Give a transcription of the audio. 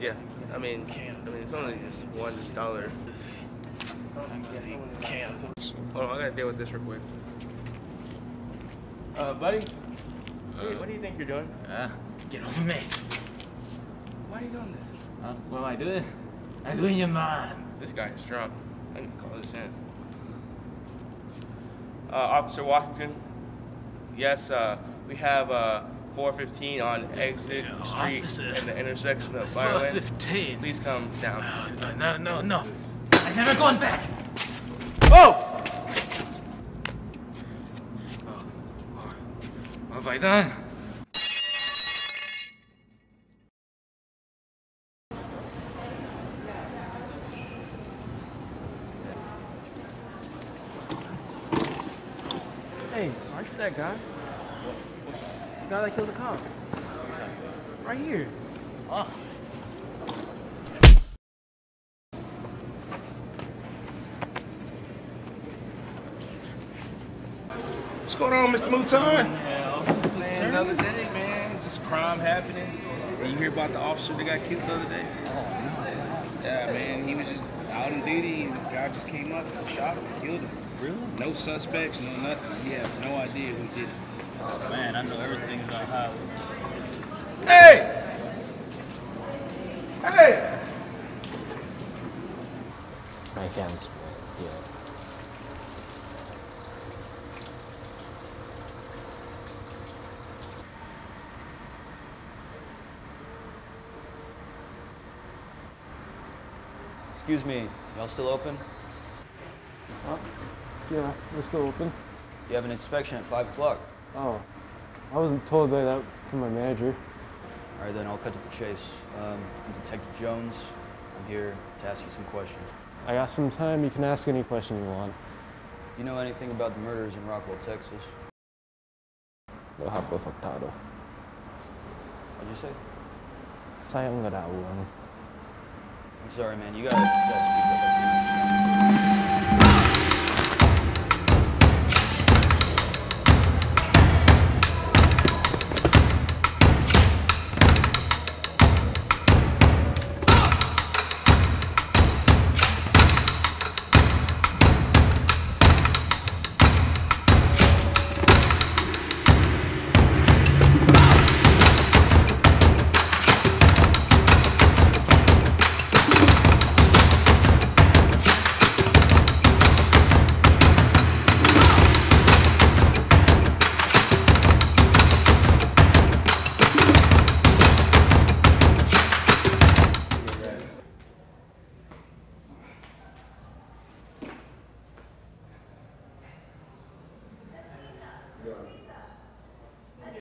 Yeah, I mean, I mean, it's only just one dollar. Hold on, I gotta deal with this real quick. Uh, buddy, what, do you, what do you think you're doing? Uh, get off me. Why are you doing this? Huh? What am I doing? I'm doing your mom. This guy is drunk. I need to call this in. Uh, Officer Washington. Yes, uh, we have uh, 415 on exit Yeah, street officer. in the intersection of Fireland. 415. Please come down. No, no, no, no. I've never gone back. Oh! oh what have I done? Hey, aren't you that guy? The guy that killed the cop. Right here. What's going on, Mr. Mouton? Man, another day, man. Just crime happening. And you hear about the officer that got killed the other day? Oh, no. Yeah, man. He was just out on duty and the guy just came up and shot him and killed him. Really? No suspects, no nothing. He has no idea who did it. Oh, man, I know everything about highway. Hey! Hey! My hands. Yeah. Excuse me, y'all still open? Yeah, we're still open. You have an inspection at 5 o'clock. Oh, I wasn't told by that from my manager. All right, then I'll cut to the chase. Um, I'm Detective Jones. I'm here to ask you some questions. I got some time. You can ask any question you want. Do you know anything about the murders in Rockwell, Texas? Lo habo faktado. What'd you say? Sayang nga daw I'm sorry, man. You gotta, you gotta speak up.